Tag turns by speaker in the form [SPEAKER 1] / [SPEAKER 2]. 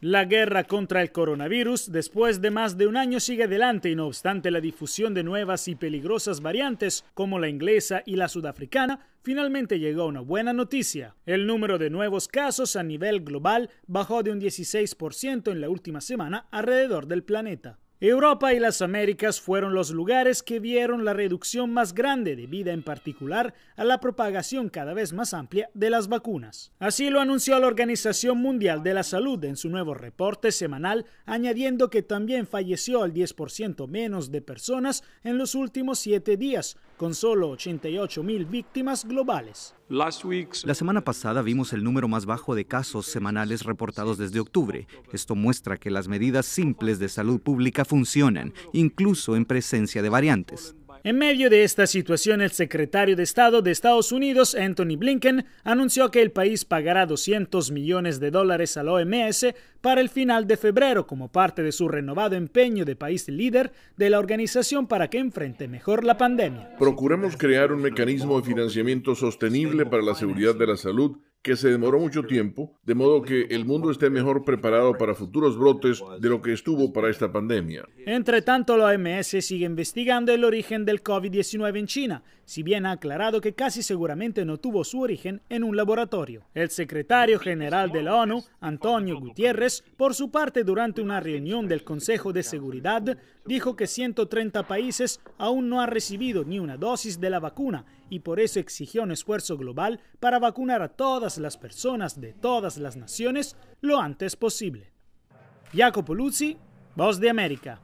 [SPEAKER 1] La guerra contra el coronavirus, después de más de un año, sigue adelante y no obstante la difusión de nuevas y peligrosas variantes como la inglesa y la sudafricana, finalmente llegó una buena noticia. El número de nuevos casos a nivel global bajó de un 16% en la última semana alrededor del planeta. Europa y las Américas fueron los lugares que vieron la reducción más grande debida en particular a la propagación cada vez más amplia de las vacunas. Así lo anunció la Organización Mundial de la Salud en su nuevo reporte semanal, añadiendo que también falleció al 10% menos de personas en los últimos siete días, con solo 88 mil víctimas globales.
[SPEAKER 2] La semana pasada vimos el número más bajo de casos semanales reportados desde octubre. Esto muestra que las medidas simples de salud pública funcionan, incluso en presencia de variantes.
[SPEAKER 1] En medio de esta situación, el secretario de Estado de Estados Unidos, Anthony Blinken, anunció que el país pagará 200 millones de dólares al OMS para el final de febrero como parte de su renovado empeño de país líder de la organización para que enfrente mejor la pandemia.
[SPEAKER 3] Procuremos crear un mecanismo de financiamiento sostenible para la seguridad de la salud que se demoró mucho tiempo, de modo que el mundo esté mejor preparado para futuros brotes de lo que estuvo para esta pandemia.
[SPEAKER 1] Entre tanto, la OMS sigue investigando el origen del COVID-19 en China, si bien ha aclarado que casi seguramente no tuvo su origen en un laboratorio. El secretario general de la ONU, Antonio Gutiérrez, por su parte, durante una reunión del Consejo de Seguridad, dijo que 130 países aún no han recibido ni una dosis de la vacuna y por eso exigió un esfuerzo global para vacunar a las personas de todas las naciones lo antes posible. Jacopo Luzzi, Voz de América.